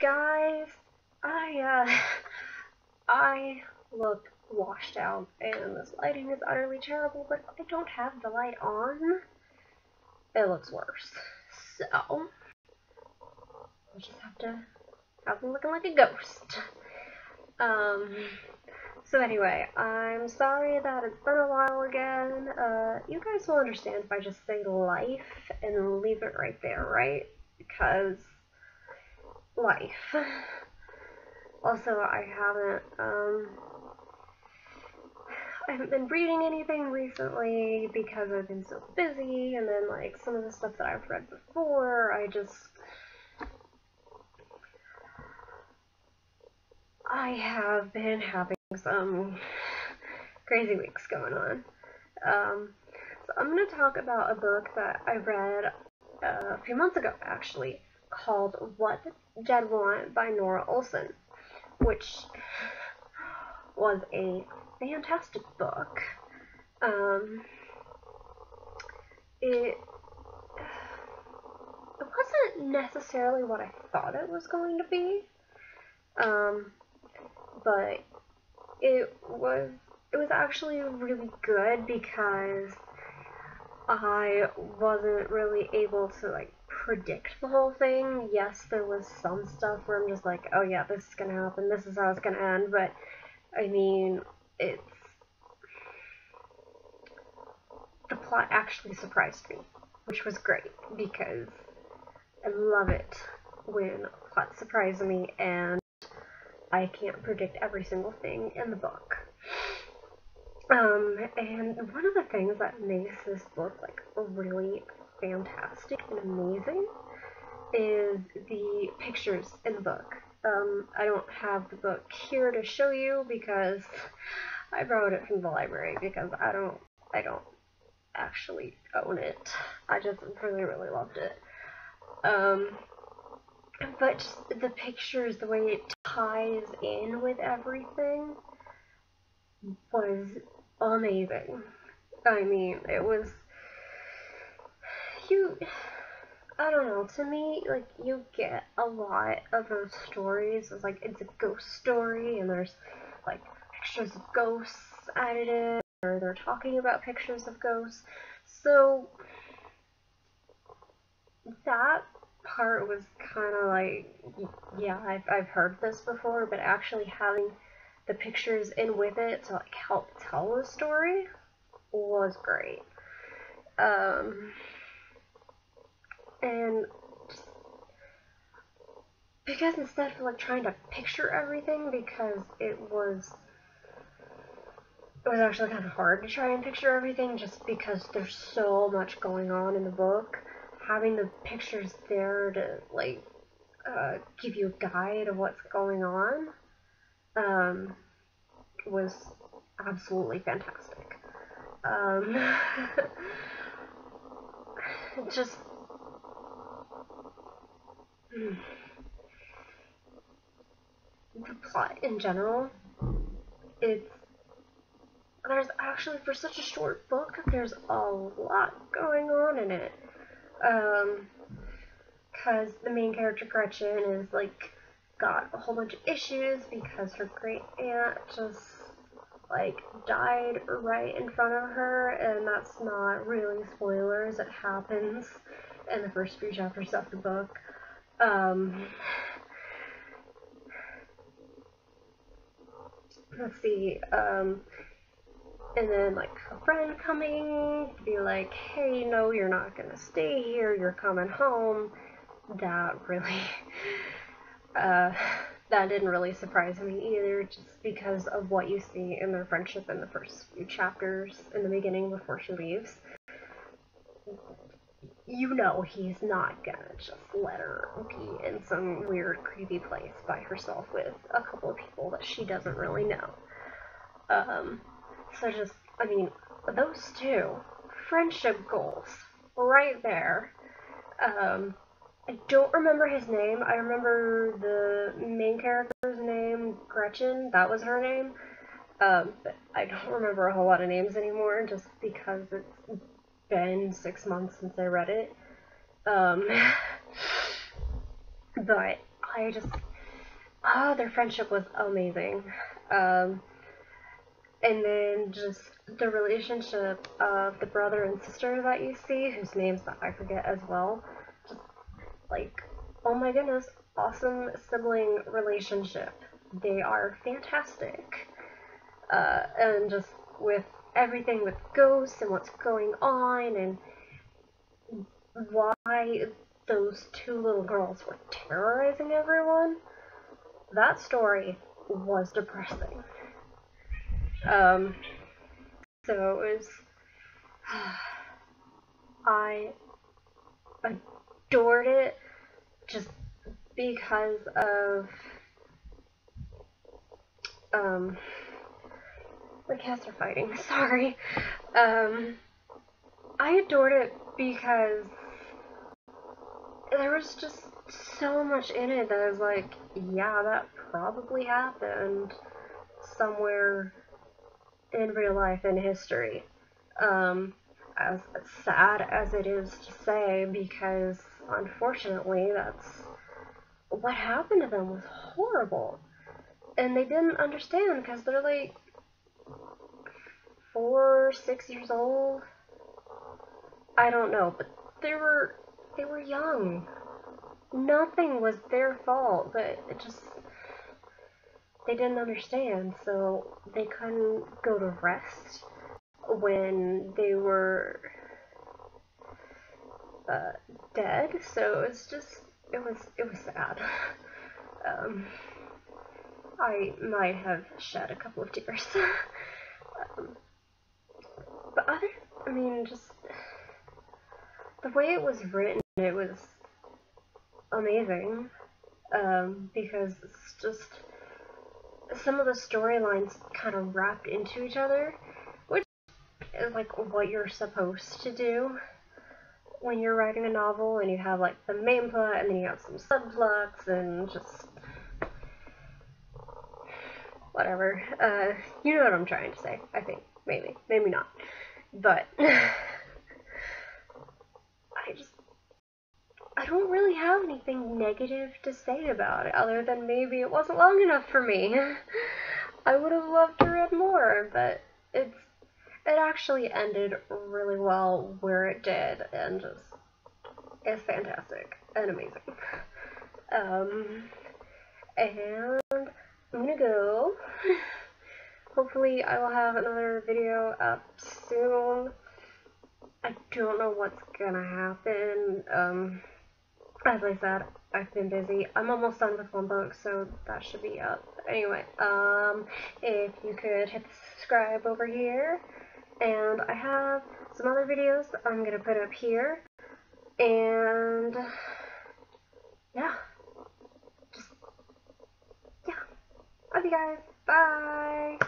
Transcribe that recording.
Guys, I uh, I look washed out and this lighting is utterly terrible, but I don't have the light on. It looks worse. So, I just have to have me looking like a ghost. Um, so anyway, I'm sorry that it's been a while again. Uh, you guys will understand if I just say life and leave it right there, right? Because life. Also, I haven't, um, I haven't been reading anything recently because I've been so busy, and then, like, some of the stuff that I've read before, I just, I have been having some crazy weeks going on. Um, so I'm going to talk about a book that I read uh, a few months ago, actually, called What Dead Want by Norah Olson, which was a fantastic book. Um, it, it wasn't necessarily what I thought it was going to be, um, but it was it was actually really good because I wasn't really able to like predict the whole thing. Yes, there was some stuff where I'm just like, oh yeah, this is gonna happen, this is how it's gonna end, but I mean, it's the plot actually surprised me, which was great because I love it when plots surprise me and I can't predict every single thing in the book. Um, and one of the things that makes this book like really fantastic and amazing is the pictures in the book. Um, I don't have the book here to show you because I borrowed it from the library because I don't I don't actually own it. I just really really loved it. Um, but just the pictures, the way it ties in with everything was amazing. I mean, it was you I don't know, to me, like, you get a lot of those stories. It's like, it's a ghost story, and there's, like, pictures of ghosts added in, or they're talking about pictures of ghosts. So, that part was kind of like, yeah, I've, I've heard this before, but actually having the pictures in with it to like help tell the story was great. Um, and because instead of like trying to picture everything, because it was it was actually kind of hard to try and picture everything just because there's so much going on in the book. Having the pictures there to like uh, give you a guide of what's going on um, was absolutely fantastic. Um, just. The plot in general, it's there's actually for such a short book, there's a lot going on in it. Um, because the main character Gretchen is like got a whole bunch of issues because her great aunt just like died right in front of her and that's not really spoilers it happens in the first few chapters of the book um let's see um and then like a friend coming be like hey no you're not gonna stay here you're coming home that really uh, that didn't really surprise me either, just because of what you see in their friendship in the first few chapters in the beginning before she leaves. You know he's not gonna just let her be in some weird, creepy place by herself with a couple of people that she doesn't really know. Um, so just, I mean, those two friendship goals right there. Um, I don't remember his name. I remember the main character's name, Gretchen. That was her name. Um, but I don't remember a whole lot of names anymore just because it's been six months since I read it. Um, but I just oh their friendship was amazing. Um, and then just the relationship of the brother and sister that you see, whose names I forget as well. Just like, oh my goodness, awesome sibling relationship. They are fantastic. Uh, and just with everything with ghosts and what's going on and why those two little girls were terrorizing everyone, that story was depressing. Um, so it was. I adored it just because of. Um, the cats are fighting. Sorry. Um, I adored it because there was just so much in it that I was like, yeah, that probably happened somewhere in real life in history. Um, as sad as it is to say, because unfortunately, that's what happened to them was horrible. And they didn't understand because they're like four, six years old. I don't know, but they were they were young. Nothing was their fault, but it just they didn't understand, so they couldn't go to rest when they were uh, dead. So it's just it was it was sad. Um, I might have shed a couple of tears. um, but other, I mean, just the way it was written, it was amazing. Um, because it's just some of the storylines kind of wrapped into each other, which is like what you're supposed to do when you're writing a novel and you have like the main plot and then you have some subplots and just whatever. Uh, you know what I'm trying to say, I think. Maybe. Maybe not. But I just I don't really have anything negative to say about it, other than maybe it wasn't long enough for me. I would have loved to read more, but it's it actually ended really well where it did, and just it's fantastic and amazing. Um, and I'm gonna go. Hopefully, I will have another video up soon. I don't know what's gonna happen. Um, as I said, I've been busy. I'm almost done with one book, so that should be up. Anyway, um, if you could hit the subscribe over here, and I have some other videos I'm gonna put up here, and yeah, just, yeah, love you guys, bye!